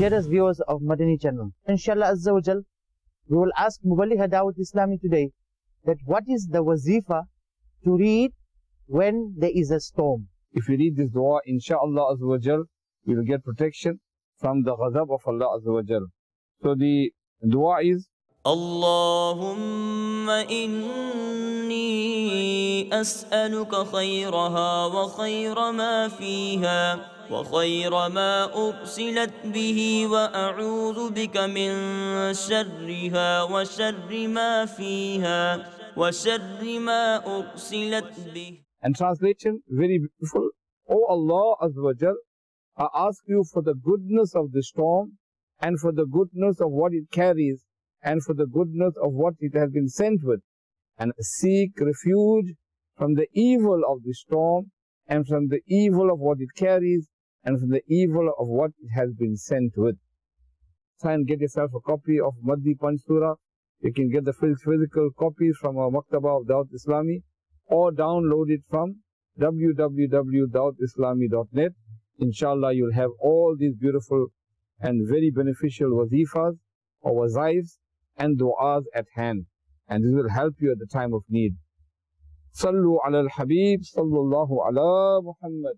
Dearest viewers of Madani channel, Inshallah Azza wa Jal, we will ask Muballigh Dawat Islami today that what is the wazifa to read when there is a storm? If you read this dua, inshallah azza wa jal, you will get protection from the ghazab of Allah azza wa jal. So the dua is, اللهم إني أسألك خيرها وخير ما فيها وخير ما أرسلت به وأعوذ بك من شرها وشر ما فيها وشر ما أرسلت به and translation, very beautiful. O Allah azza wa jal, I ask you for the goodness of the storm and for the goodness of what it carries and for the goodness of what it has been sent with and seek refuge from the evil of the storm and from the evil of what it carries and from the evil of what it has been sent with. Try and get yourself a copy of Madani Panj Surah. You can get the physical copies from our Maktaba of Dawat Islami or download it from www.islami.net. Inshallah, you'll have all these beautiful and very beneficial wazifas or wazaifs and du'as at hand. And this will help you at the time of need. Sallu ala al-Habib, sallallahu ala Muhammad.